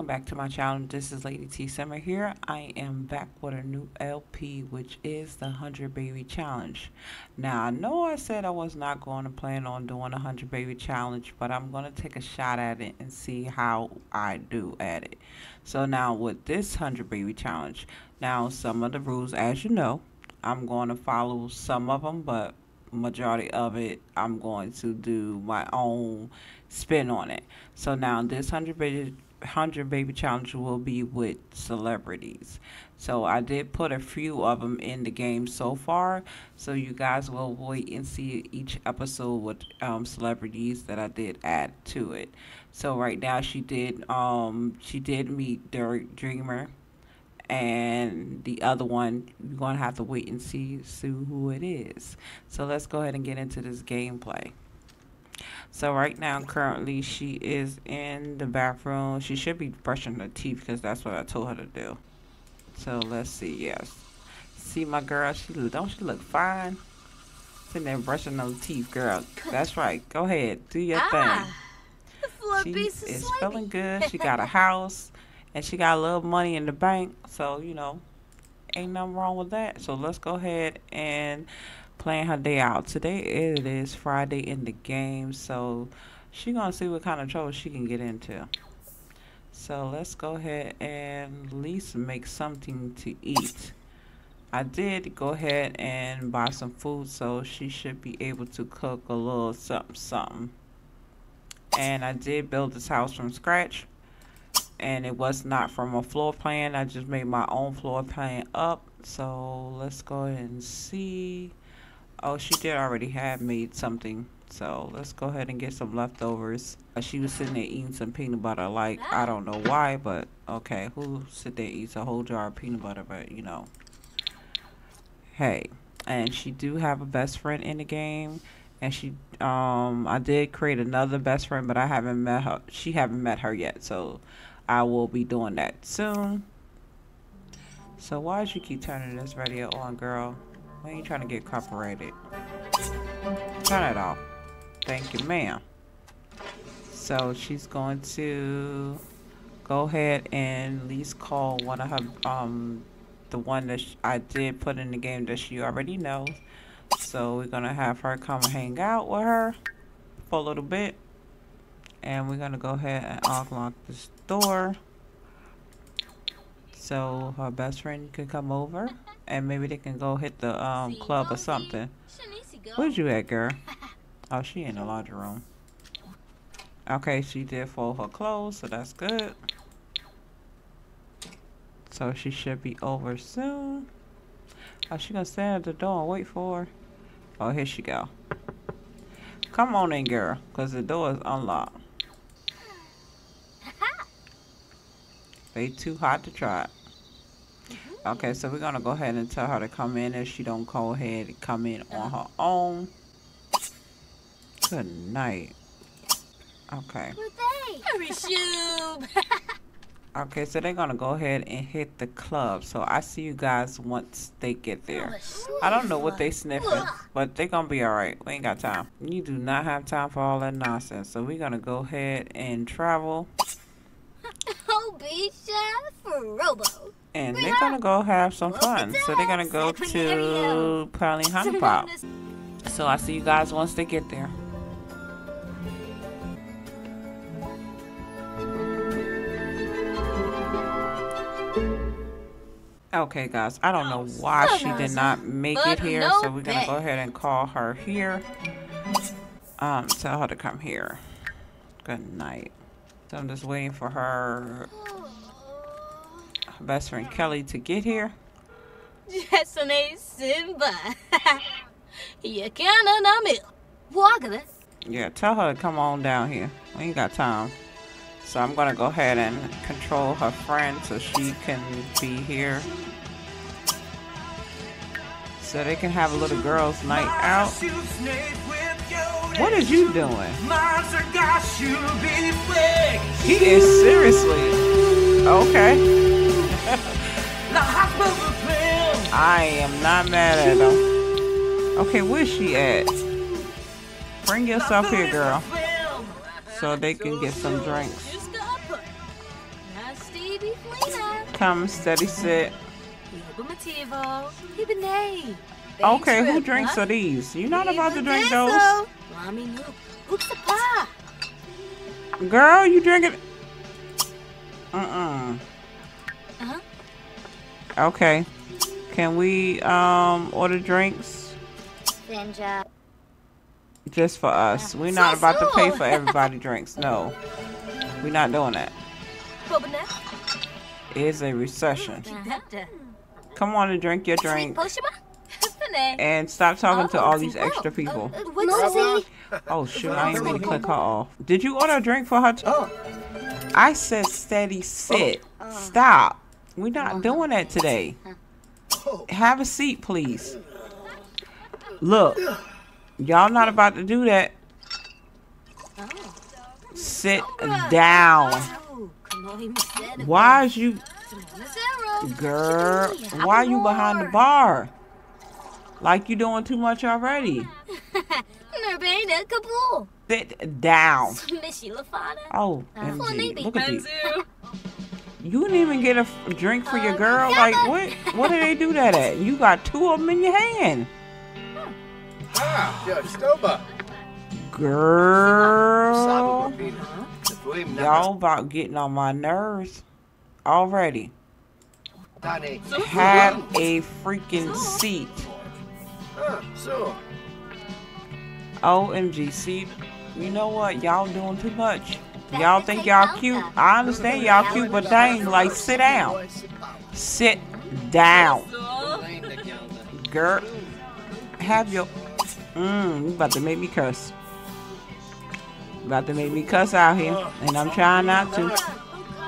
welcome back to my channel. This is Lady T Simmer here. I am back with a new LP, which is the 100 Baby Challenge. Now, I know I said I was not going to plan on doing a 100 Baby Challenge, but I'm going to take a shot at it and see how I do at it. So now with this 100 Baby Challenge, now some of the rules, as you know, I'm going to follow some of them, but majority of it I'm going to do my own spin on it. So now this 100 baby 100 baby challenge will be with celebrities. So I did put a few of them in the game so far. So you guys will wait and see each episode with um, celebrities that I did add to it. So right now she did um she did meet Derek Dreamer and the other one you're gonna have to wait and see see who it is so let's go ahead and get into this gameplay so right now currently she is in the bathroom. She should be brushing her teeth because that's what I told her to do. So let's see yes. See my girl she don't she look fine? Sitting there brushing those teeth girl. That's right. Go ahead. Do your ah, thing. she is feeling good. She got a house and she got a little money in the bank. So you know ain't nothing wrong with that. So let's go ahead and plan her day out today it is friday in the game so she gonna see what kind of trouble she can get into so let's go ahead and at least make something to eat I did go ahead and buy some food so she should be able to cook a little something something and I did build this house from scratch and it was not from a floor plan. I just made my own floor plan up. So let's go ahead and see. Oh, she did already have made something. So let's go ahead and get some leftovers. Uh, she was sitting there eating some peanut butter. Like, I don't know why, but okay. Who sit there eats a whole jar of peanut butter? But, you know. Hey. And she do have a best friend in the game. And she, um, I did create another best friend, but I haven't met her. She haven't met her yet. So I will be doing that soon. So why did you keep turning this radio on, girl? Why you trying to get copyrighted? Turn it off. Thank you, ma'am. So she's going to go ahead and at least call one of her, um, the one that I did put in the game that she already knows. So we're going to have her come hang out with her for a little bit and we're gonna go ahead and unlock this door so her best friend can come over and maybe they can go hit the um, club or something. Where's you at girl? Oh she in the laundry room. Okay she did fold her clothes so that's good. So she should be over soon. Oh she gonna stand at the door and wait for her. Oh here she go. Come on in girl because the door is unlocked. Way too hot to try. Okay, so we're gonna go ahead and tell her to come in if she don't go ahead and come in on her own. Good night. Okay. okay, so they're gonna go ahead and hit the club. So I see you guys once they get there. Oh, I don't know what they sniffing, but they're gonna be alright. We ain't got time. You do not have time for all that nonsense. So we're gonna go ahead and travel Oh, be for Robo. And they're gonna go have some fun. So they're gonna go to Praline Honey Pop. So I'll see you guys once they get there. Okay, guys, I don't know why she did not make it here, so we're gonna go ahead and call her here. Um, tell her to come here. Good night. So I'm just waiting for her best friend Kelly to get here. Simba. you can't know me. Walker. Yeah, tell her to come on down here. We ain't got time. So I'm gonna go ahead and control her friend so she can be here. So they can have a little girls' night out. What is you doing? He is seriously. Okay. I am not mad at him. Okay, where's she at? Bring yourself here, girl. So they can get some drinks. Come, steady, sit. Okay, who drinks of these? You're not about to drink those. Lami nu. Uksapa. Girl, you drinking? Uh-uh. Okay. Can we um order drinks Benja. just for us? We're not about to pay for everybody drinks. No. We're not doing that. It's a recession. Come on and drink your drink and stop talking to all these extra people. Oh shoot, I ain't mean to click her off. Did you order a drink for her? Too? Oh, I said steady sit. Stop. We're not oh. doing that today. oh, Have a seat, please. Look, y'all not about to do that. Sit down. Oh, Kamoi Misena. Why is you, girl? Why you behind the bar? Like you doing too much already. Sit down. Oh, MG, look at these. You didn't even get a drink for your girl. Like what? What did they do that at? You got two of them in your hand, ah, yeah, Stoba. girl. Y'all. Y'all about getting on my nerves already. Have a freaking seat. So. OMG, see, you know what? Y'all doing too much. Y'all think y'all cute. I understand y'all cute, but dang, like, sit down. Sit down. Girl, have your. Mmm, you about to make me cuss. About to make me cuss out here, and I'm trying not to.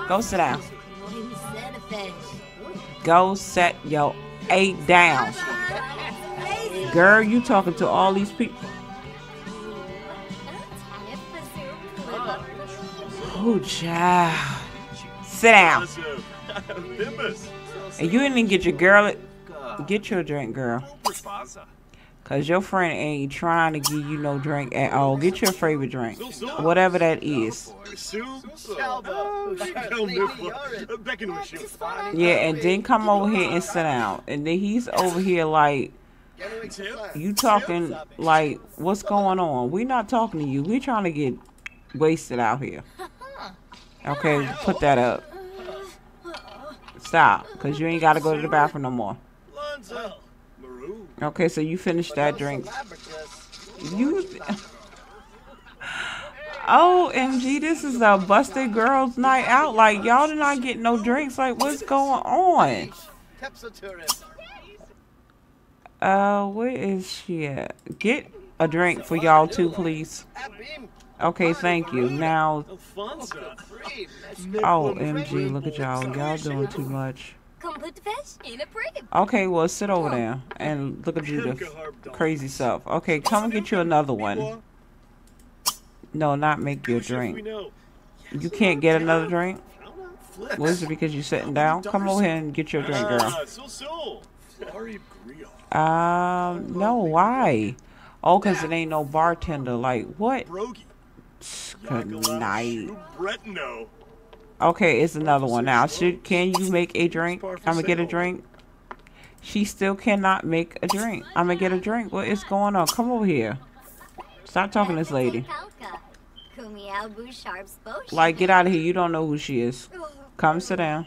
Go sit down. Go set your eight down. Girl, you talking to all these people. Oh, child. Sit down. And you didn't even get your girl. Get your drink, girl. Cause your friend ain't trying to give you no drink at all. Get your favorite drink, whatever that is. Yeah, and then come over here and sit down. And then he's over here like, you talking like, what's going on? We're not talking to you. We're trying to get wasted out here. Okay, put that up. Stop, because you ain't got to go to the bathroom no more. Okay, so you finished that drink. You. OMG, this is a busted girls' night out. Like, y'all did not get no drinks. Like, what's going on? Uh, where is she at? Get a drink for y'all too, please. Okay, thank you. Now, oh, MG, look at y'all. Y'all doing too much. Come put the fish in a prib. Okay, well, sit over there and look at you, the crazy self. Okay, come and get you another one. No, not make you a drink. You can't get another drink? What is it because you're sitting down? Come over here and get your drink, girl. Um, no, why? Oh, because it ain't no bartender. Like, what? Good night. Okay, it's another one now. Should can you make a drink? I'm gonna get a drink. She still cannot make a drink. I'm gonna get a drink. What is going on? Come over here. Stop talking to this lady. Like, get out of here. You don't know who she is. Come sit down.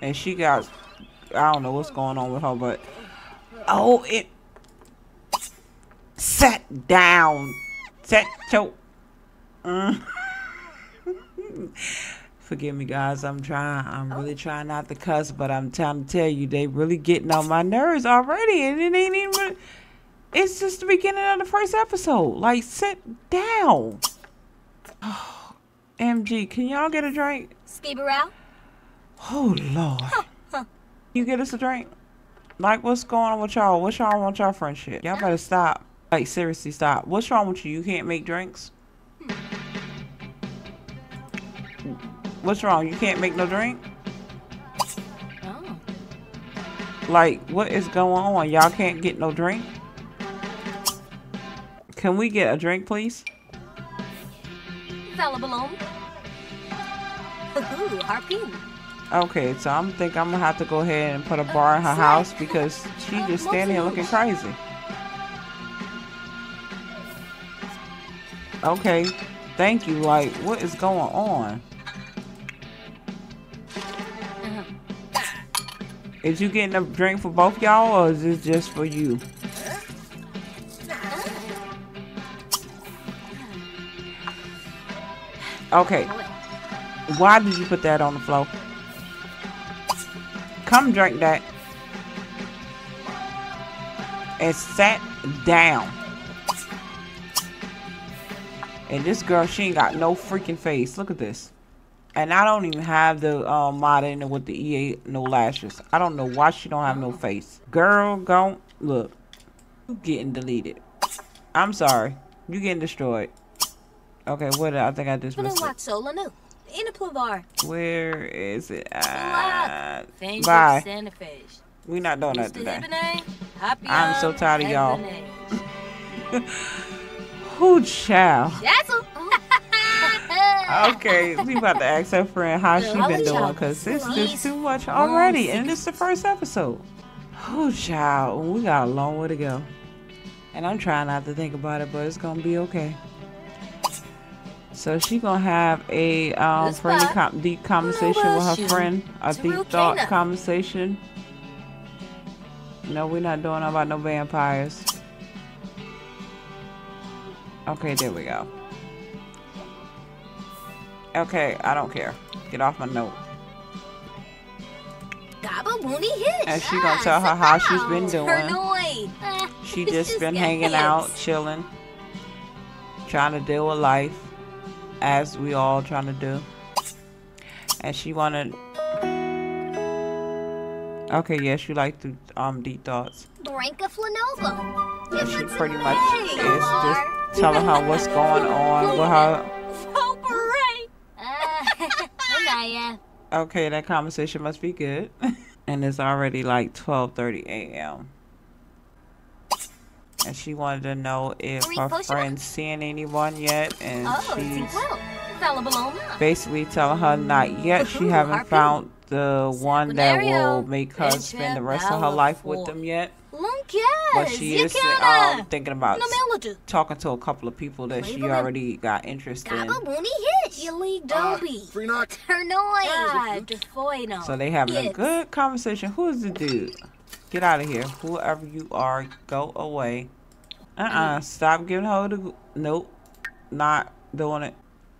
And she got, I don't know what's going on with her, but oh, it. Sit down. Sit your. Mm. Forgive me, guys. I'm trying. I'm really trying not to cuss, but I'm trying to tell you, they really getting on my nerves already, and it ain't even. It's just the beginning of the first episode. Like, sit down. MG, can y'all get a drink? Skibarao. Oh Lord. You get us a drink? Like what's going on with y'all? What's wrong with y'all friendship? Y'all better stop. Like seriously stop. What's wrong with you? You can't make drinks? What's wrong? You can't make no drink? Oh. Like what is going on? Y'all can't get no drink? Can we get a drink please? Falabalom. Ooh, harpoon. Okay, so I'm think I'm gonna have to go ahead and put a bar in her house because she just standing here looking crazy. Okay, thank you. Like, what is going on? Is you getting a drink for both y'all, or is this just for you? Okay. Why did you put that on the floor? Come drink that. And sat down. And this girl, she ain't got no freaking face. Look at this. And I don't even have the um, mod in it with the EA no lashes. I don't know why she don't have no face. Girl, go look. You getting deleted. I'm sorry. You getting destroyed. Okay, what? I think I just missed it. What solo no? In a plavar. Where is it? Fenja Bye. We not doing that today. I'm so tired of y'all. Who child? Okay, we about to ask her friend how she been doing because this is too much already, and this is the first episode. Oh, child, we got a long way to go, and I'm trying not to think about it, but it's gonna be okay. So she gonna have a um, friendly com- deep conversation with her friend, a deep thought conversation. No, we're not doing about no vampires. Okay, there we go. Okay, I don't care. Get off my note. Gaba Woony Hitch. And she gonna tell her how she's been doing. Hanoi. Ah, She just been hanging out, chilling, trying to deal with life, as we all trying to do. And she wanted. Okay, yes, she like to um deep thoughts. Branca Flanovo. And she pretty much is just telling her what's going on with her. Anaya. Okay, that conversation must be good. and it's already like 12:30 a.m. And she wanted to know if her friend's seeing anyone yet, and Oh, she's. Basically telling her not yet. She haven't found the one that will make her spend the rest of her life with them yet. But she is um, thinking about talking to a couple of people that she already got interested in. Gaba Woony Hitch. Ah, Dobie. free knock. Hanoi. Defoino. So they having a good conversation. Who is the dude? Get out of here. Whoever you are, go away. Uh-uh. Stop giving hold of... Nope. Not doing it.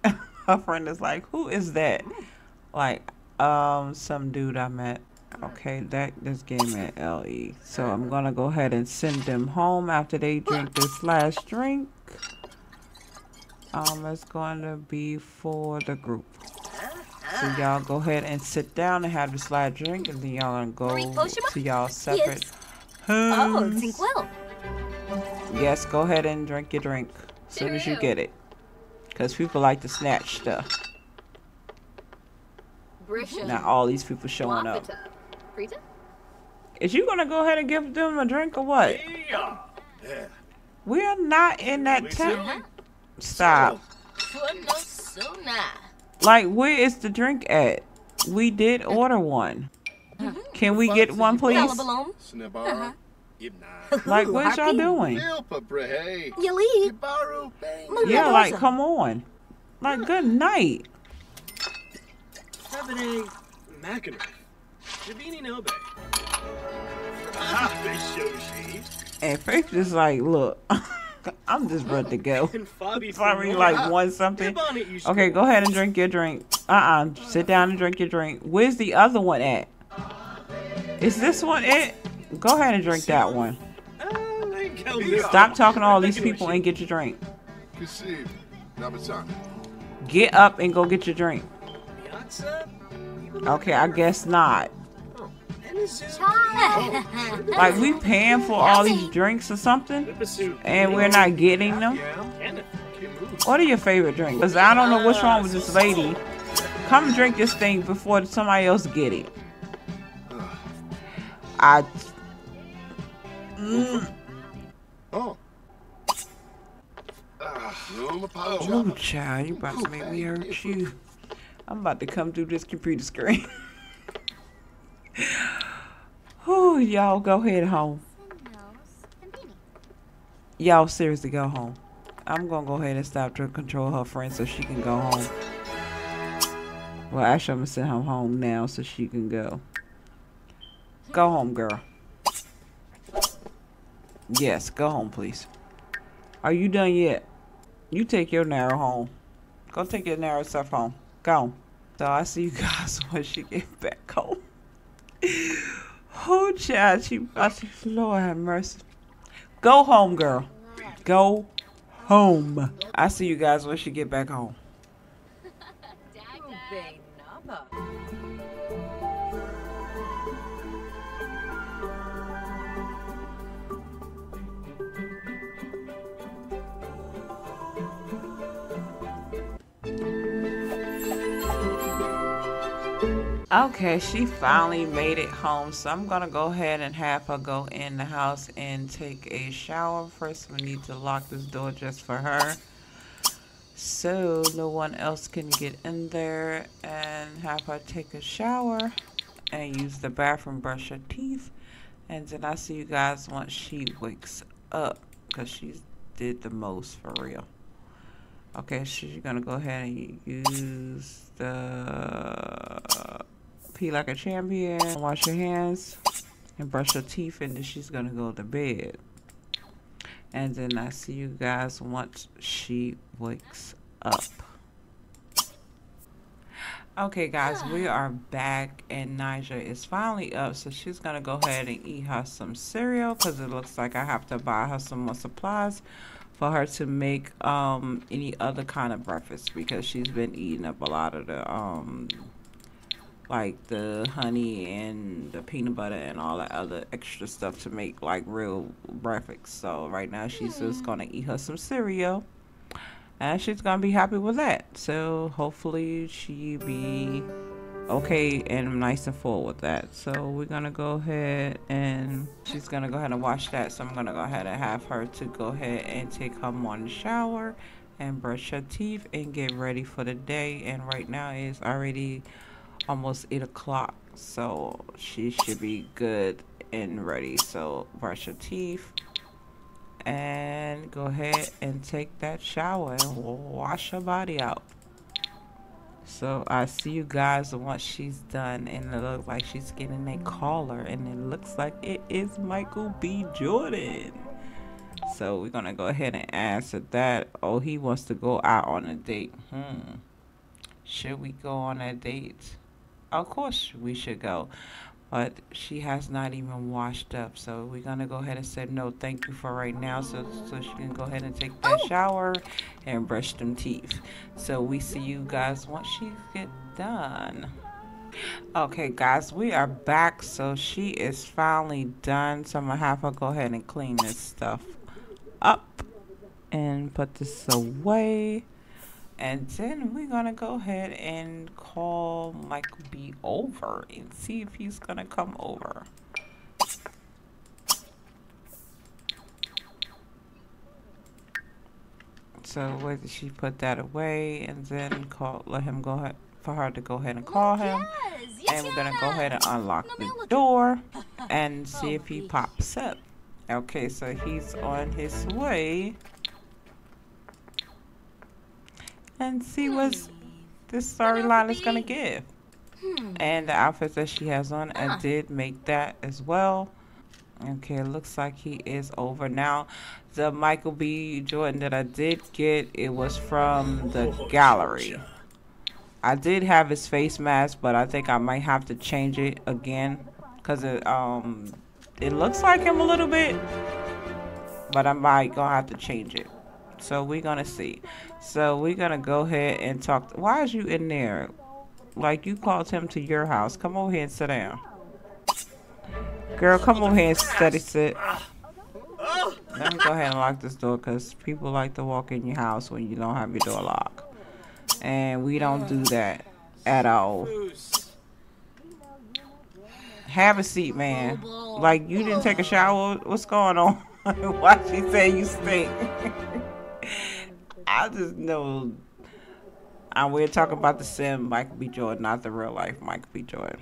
her friend is like, who is that? Like, um, some dude I met. Okay, that this game at LE. So I'm gonna go ahead and send them home after they drink this last drink. Um, it's going to be for the group. So y'all go ahead and sit down and have this last drink, and then y'all gonna go to y'all separate Oh, homes. think well. Yes, go ahead and drink your drink as soon as you get it. Because people like to snatch stuff. Brisha. Now all these people showing up. Is you gonna go ahead and give them a drink or what? We are not in that Lisa? Town. Stop. Like, where is the drink at? We did order one. Can we get one, please? Fallible Snibara. Ibna. Like, what y'all doing? Ilpa brehe. Yali. Ibaru. Bang. Yeah, like, come on. Like, good night. Hibonay Mackinac. Javini Nobe. And Faith is like, look, I'm just ready to go. Sorry, like, want something. Okay, go ahead and drink your drink. Uh-uh. Sit down and drink your drink. Where's the other one at? Is this one it? Go ahead and drink that one. Stop talking to all these people and get your drink. Get up and go get your drink. Okay, I guess not. Like we paying for all these drinks or something, and we're not getting them. What are your favorite drinks? Cause I don't know what's wrong with this lady. Come drink this thing before somebody else get it. I. Mm, Oh. No, apology. oh, child, you about to make me hurt you. I'm about to come through this computer screen. Whew, y'all go ahead home. Y'all seriously go home. I'm gonna go ahead and stop to control her friend so she can go home. Well, actually, I'm gonna send her home now so she can go. Go home, girl. Yes, go home, please. Are you done yet? You take your narrow home. Go take your narrow stuff home. Go. So I see you guys when she get back home. Oh, child, she, see, Lord have mercy. Go home, girl. Go home. I see you guys when she get back home. Okay, she finally made it home, so I'm gonna go ahead and have her go in the house and take a shower. First, we need to lock this door just for her, so no one else can get in there, and have her take a shower and use the bathroom, brush her teeth, and then I'll see you guys once she wakes up, cause she did the most for real. Okay, she's gonna go ahead and use the pee like a champion, wash your hands, and brush your teeth, and then she's gonna go to bed. And then I see you guys once she wakes up. Okay, guys, we are back, and Najah is finally up, so she's gonna go ahead and eat her some cereal because it looks like I have to buy her some more supplies for her to make um any other kind of breakfast because she's been eating up a lot of the um like the honey and the peanut butter and all that other extra stuff to make like real breakfast. So right now she's hmm. just gonna eat her some cereal and she's gonna be happy with that. So hopefully she be okay and nice and full with that. So we're gonna go ahead and she's gonna go ahead and wash that. So I'm gonna go ahead and have her to go ahead and take her morning shower and brush her teeth and get ready for the day. And right now it's already almost 8 o'clock so she should be good and ready so brush your teeth and go ahead and take that shower and wash her body out so I see you guys once she's done and it looks like she's getting a caller and it looks like it is Michael B. Jordan. So we're gonna go ahead and answer that. Oh, he wants to go out on a date. Hmm. Should we go on a date? Of course we should go. But she has not even washed up. So we're going to go ahead and say no thank you for right now. So, so she can go ahead and take that oh. shower and brush them teeth. So we see you guys once she get done. Okay, guys, we are back. So she is finally done. So I'm going to have her go ahead and clean this stuff up and put this away. And then we're gonna go ahead and call Michael B over and see if he's gonna come over. So where did she put that away and then call let him go ahead for her to go ahead and call him. And we're gonna go ahead and unlock the door and see if he pops up. Okay, so he's on his way and see what this storyline is gonna give. And the outfits that she has on, I did make that as well. Okay, it looks like he is over now. The Michael B. Jordan that I did get, it was from the gallery. I did have his face mask, but I think I might have to change it again because it um it looks like him a little bit, but I might gonna have to change it. So we're gonna see. So we're gonna go ahead and talk. Why is you in there? Like you called him to your house. Come over here and sit down. Girl, come over here and steady sit. Let me go ahead and lock this door because people like to walk in your house when you don't have your door locked. And we don't do that at all. Have a seat, man. Like, you didn't take a shower? What's going on? Why she say you stink? I just know. And we're talking about the sim Michael B. Jordan, not the real life Michael B. Jordan.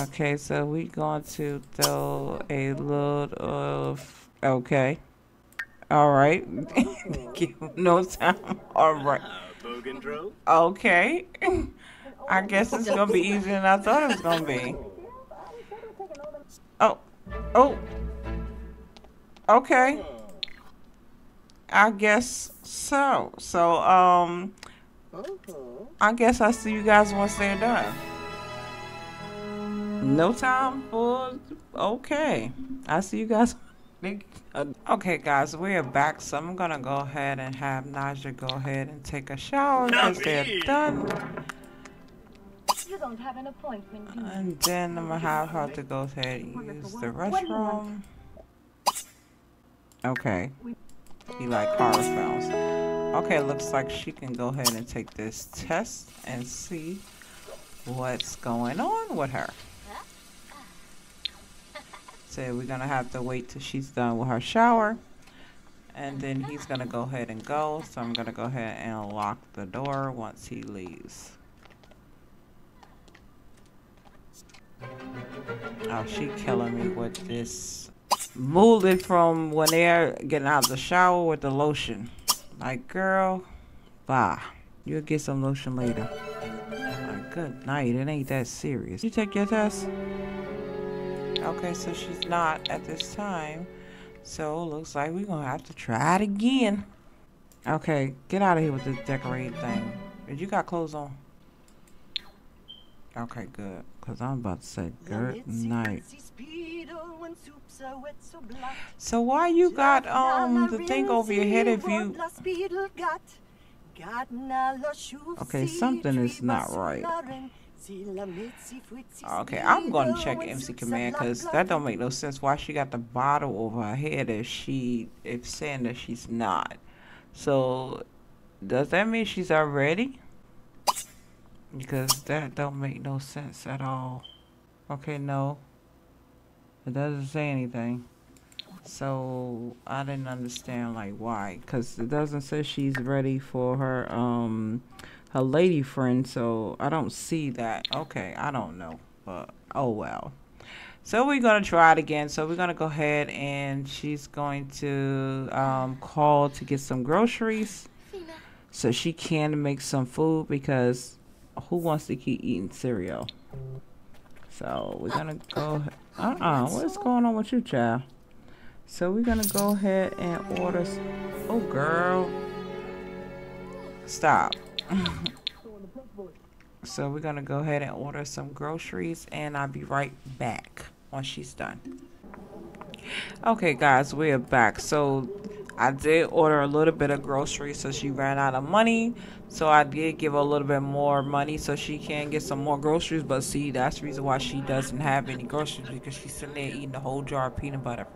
Okay, so we going to throw a load of. Okay. All right. Give him no time. All right. Okay. I guess it's gonna be easier than I thought it was gonna be. Oh, oh. Okay. I guess so. So, um, I guess I'll see you guys once they're done. No time for. Okay. I'll see you guys. Okay, guys, we're back. So I'm gonna go ahead and have Najah go ahead and take a shower because they're done. You don't have an appointment. And then I'm gonna have her to go ahead and use the restroom. Okay. You like horror films. Okay, looks like she can go ahead and take this test and see what's going on with her. So we're gonna have to wait till she's done with her shower. And then he's gonna go ahead and go. So I'm gonna go ahead and lock the door once he leaves. Oh, she killing me with this. Move it from when they're getting out of the shower with the lotion. Like, girl, bye. You'll get some lotion later. Like, good night. It ain't that serious. You take your test? Okay, so she's not at this time. So looks like we're gonna have to try it again. Okay, get out of here with this decorating thing. Did you got clothes on? Okay, good. Cause I'm about to say good night. So why you got um the thing over your head if you Okay, something is not right. Okay, I'm gonna check MC Command because that don't make no sense. Why she got the bottle over her head if she if saying that she's not? So does that mean she's already? Because that don't make no sense at all. Okay, no. It doesn't say anything. So I didn't understand like why, cause it doesn't say she's ready for her um her lady friend. So I don't see that. Okay, I don't know, but oh well. So we're gonna try it again. So we're gonna go ahead and she's going to um call to get some groceries so she can make some food because who wants to keep eating cereal? So we're gonna go. Uh uh What's going on with you, child? So we're gonna go ahead and order. Oh, girl. Stop. so we're gonna go ahead and order some groceries, and I'll be right back once she's done. Okay, guys, we're back. So I did order a little bit of groceries, so she ran out of money. So I did give her a little bit more money so she can get some more groceries. But see, that's the reason why she doesn't have any groceries because she's sitting there eating a whole jar of peanut butter.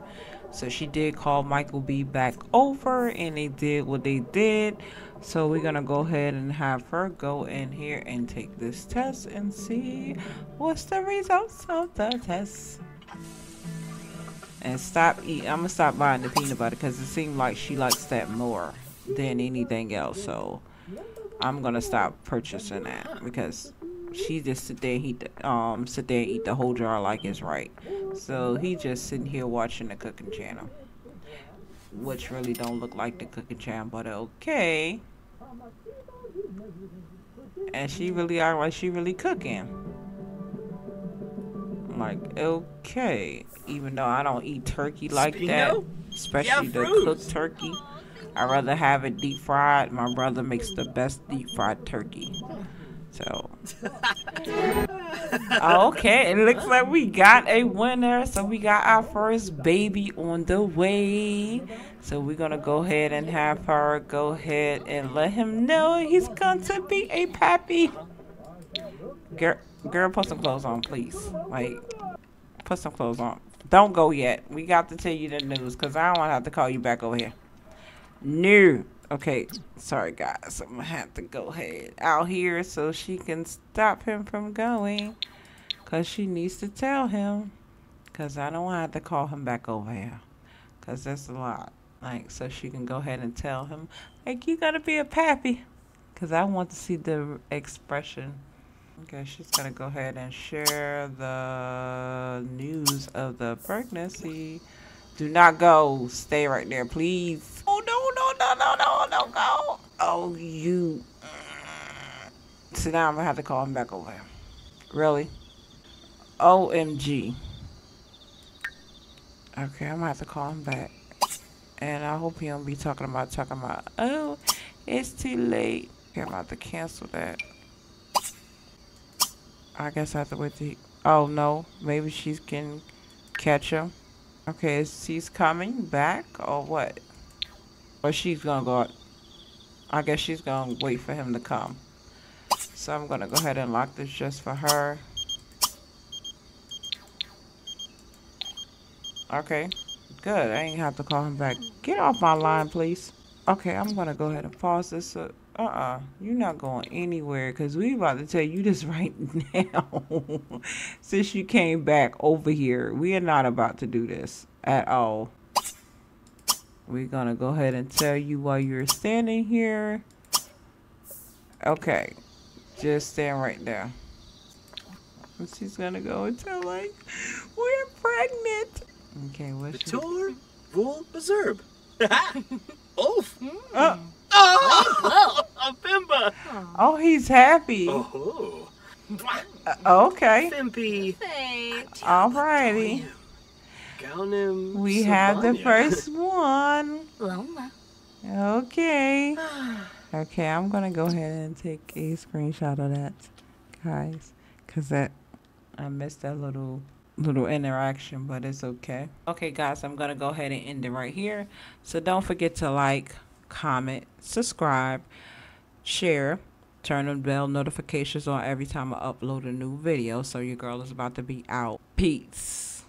So she did call Michael B back over and they did what they did. So we're gonna go ahead and have her go in here and take this test and see what's the results of the test. And stop eating. I'm gonna stop buying the peanut butter because it seems like she likes that more than anything else. So I'm gonna stop purchasing that because she just sit there the, um sit there and eat the whole jar like it's right. So he just sitting here watching the cooking channel, which really don't look like the cooking channel, but okay. And she really like she really cooking. I'm like okay, even though I don't eat turkey like that, especially Yeah, the cooked turkey. I rather have it deep fried. My brother makes the best deep fried turkey. So oh, okay, it looks like we got a winner. So we got our first baby on the way. So we're gonna go ahead and have her go ahead and let him know he's going to be a pappy. Girl, girl, put some clothes on, please. Like, put some clothes on. Don't go yet. We got to tell you the news because I don't want to have to call you back over here. No. Okay, sorry guys. I'm gonna have to go ahead out here so she can stop him from going. Cause she needs to tell him. Cause I don't want to have to call him back over here. Cause that's a lot. Like so she can go ahead and tell him, like you gotta be a pappy. Cause I want to see the expression Okay, she's gonna go ahead and share the news of the pregnancy. Do not go. Stay right there, please. Oh no, no, no, no, no, no, go. Oh, you. So now I'm gonna have to call him back over here. Really? OMG. Okay, I'm gonna have to call him back. And I hope he don't be talking about talking about oh it's too late. Okay, I'm about to cancel that. I guess I have to wait to oh no, maybe she's can catch him. Okay, is she's coming back or what? Or she's gonna go out. I guess she's gonna wait for him to come. So I'm gonna go ahead and lock this just for her. Okay, good. I ain't have to call him back. Get off my line, please. Okay, I'm gonna go ahead and pause this. Uh uh, you're not going anywhere because we about to tell you this right now. Since you came back over here, we are not about to do this at all. We're gonna go ahead and tell you while you're standing here. Okay, just stand right there. And she's gonna go and tell like, we're pregnant. Okay, what's she? Vitor Vul Bazerb. Oof. Uh, Oh, a Bimba. oh, he's happy. Oh, Uh, okay. Fimpy. Thanks. Alrighty. Gaunim. We have the first one. Loma. Okay. Okay, I'm gonna go ahead and take a screenshot of that, guys, cause that I missed that little little interaction, but it's okay. Okay, guys, I'm gonna go ahead and end it right here. So don't forget to like, comment, subscribe, share, turn on bell notifications on every time I upload a new video so your girl is about to be out. Peace.